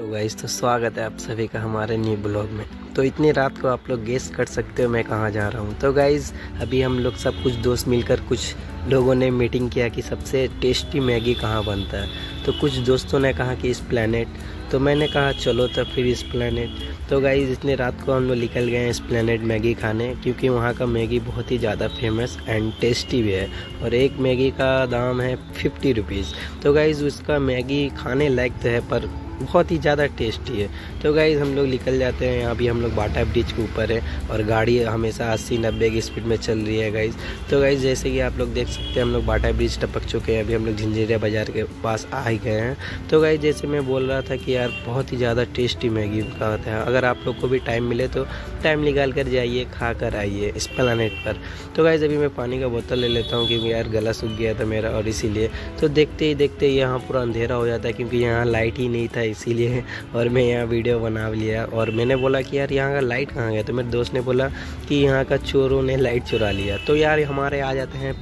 तो गाइस तो स्वागत है आप सभी का हमारे न्यू ब्लॉग में। तो इतनी रात को आप लोग गेस कर सकते हो मैं कहाँ जा रहा हूँ। तो गाइज़ अभी हम लोग सब कुछ दोस्त मिलकर कुछ लोगों ने मीटिंग किया कि सबसे टेस्टी मैगी कहाँ बनता है। तो कुछ दोस्तों ने कहा कि इस प्लानट तो मैंने कहा, चलो तो फिर इस प्लानट तो गाइज़ इतनी रात को हम लोग निकल गए हैं इस प्लानट मैगी खाने, क्योंकि वहाँ का मैगी बहुत ही ज़्यादा फ़ेमस एंड टेस्टी भी है। और एक मैगी का दाम है फिफ्टी रुपीज़ तो गाइज़ उसका मैगी खाने लायक तो है, पर बहुत ही ज़्यादा टेस्टी है। तो गाइज़ हम लोग निकल जाते हैं। यहाँ भी हम लोग बाटा ब्रिज के ऊपर है और गाड़ी हमेशा अस्सी नब्बे की स्पीड में चल रही है गाइज़ तो गाइज़ जैसे कि आप लोग देख सकते हैं, हम लोग बाटा ब्रिज टपक चुके हैं। अभी हम लोग झंझेरिया बाज़ार के पास आ ही गए हैं। तो गाइज़ जैसे मैं बोल रहा था कि यार, बहुत ही ज़्यादा टेस्टी मैगी उनका होता है। अगर आप लोग को भी टाइम मिले तो टाइम निकाल कर जाइए खा कर आइए इस प्लानट पर। तो गाइज़ अभी मैं पानी का बोतल ले लेता हूँ क्योंकि यार गला सूख गया था मेरा और इसीलिए। तो देखते ही देखते यहाँ पूरा अंधेरा हो जाता है क्योंकि यहाँ लाइट ही नहीं था इसीलिए और मैं यहाँ वीडियो बना लिया और मैंने बोला कि यार यहाँ का लाइट कहाँ गया? तो मेरे दोस्त ने बोला कि यहाँ का चोरों ने लाइट चुरा लिया। तो यार हमारे आ जाते हैं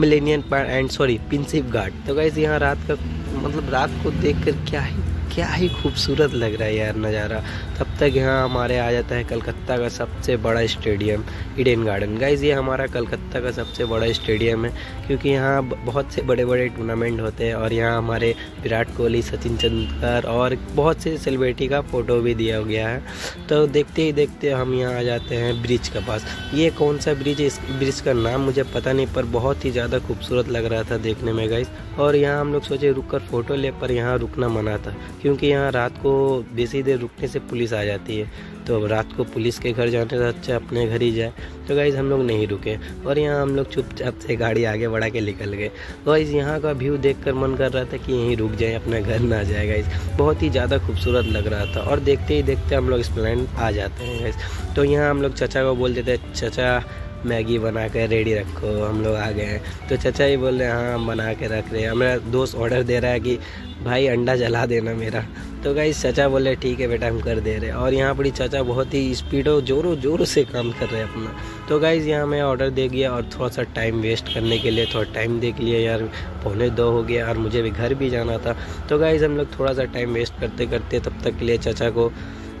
millennium and sorry Prinsep guard तो गैस यहाँ रात का मतलब रात को देख कर क्या ही क्या ही खूबसूरत लग रहा है यार नज़ारा। तब तक यहाँ हमारे आ जाता है कलकत्ता का सबसे बड़ा स्टेडियम ईडन गार्डन गाइज़ ये हमारा कलकत्ता का सबसे बड़ा स्टेडियम है, क्योंकि यहाँ बहुत से बड़े बड़े टूर्नामेंट होते हैं और यहाँ हमारे विराट कोहली, सचिन तेंदुलकर और बहुत से सेलिब्रिटी का फ़ोटो भी दिया गया है। तो देखते ही देखते हम यहाँ आ जाते हैं ब्रिज के पास। ये कौन सा ब्रिज इस ब्रिज का नाम मुझे पता नहीं, पर बहुत ही ज़्यादा खूबसूरत लग रहा था देखने में गाइज़ और यहाँ हम लोग सोचे रुक कर फ़ोटो ले, पर यहाँ रुकना मना था क्योंकि यहाँ रात को बेसी देर रुकने से पुलिस आ जाती है। तो अब रात को पुलिस के घर जाने से अच्छा अपने घर ही जाए। तो गाइज़ हम लोग नहीं रुके। और यहाँ हम लोग चुपचाप से गाड़ी आगे बढ़ा के निकल गए। गाइज़ यहाँ का व्यू देखकर मन कर रहा था कि यहीं रुक जाए, अपना घर ना जाए गाइज़ बहुत ही ज़्यादा खूबसूरत लग रहा था। और देखते ही देखते हम लोग इस प्लान आ जाते हैं गाइज़ तो यहाँ हम लोग चचा को बोल देते, चचा मैगी बना कर रेडी रखो, हम लोग आ गए। हैं तो चचा ही बोल रहे हैं हाँ हम बना के रख रहे हैं। मेरा दोस्त ऑर्डर दे रहा है कि, भाई, अंडा जला देना मेरा। तो गाई चचा बोले ठीक है बेटा, हम कर दे रहे हैं। और यहाँ पर चाचा बहुत ही स्पीडो जोरों जोरों से काम कर रहे हैं अपना। तो गाइज़ यहाँ मैं ऑर्डर दे गया और थोड़ा सा टाइम वेस्ट करने के लिए, थोड़ा टाइम देख लिया, यार, पौने दो हो गया और मुझे भी घर भी जाना था। तो गाइज़ हम लोग थोड़ा सा टाइम वेस्ट करते करते तब तक के लिए चाचा को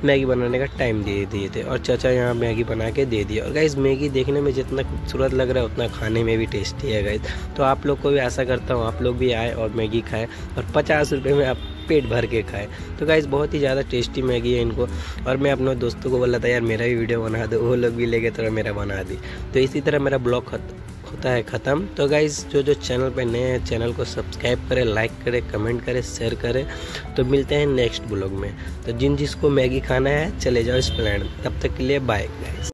मैगी बनाने का टाइम दे दिए थे और चाचा यहाँ मैगी बना के दे दिया और गाइज़ मैगी देखने में जितना खूबसूरत लग रहा है, उतना खाने में भी टेस्टी है गाइज़ तो आप लोग को भी ऐसा करता हूँ, आप लोग भी आए और मैगी खाएँ और पचास रुपये में आप पेट भर के खाए। तो गाइज़ बहुत ही ज़्यादा टेस्टी मैगी है इनको। और मैं अपने दोस्तों को बोला था, यार मेरा भी वीडियो बना दो। वो लोग भी लेके थोड़ा मेरा बना दी तो इसी तरह मेरा ब्लॉग होता है ख़त्म। तो गाइज़ जो जो चैनल पे नए हैं चैनल को सब्सक्राइब करें लाइक करें कमेंट करें शेयर करें। तो मिलते हैं नेक्स्ट ब्लॉग में। तो जिन जिसको मैगी खाना है, चले जाओ इस प्लान तब तक के लिए बाय गाइज़